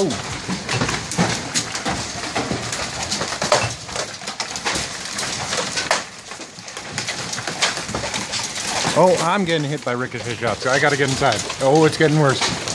Oh. Oh, I'm getting hit by ricochet shots. I gotta get inside. Oh, it's getting worse.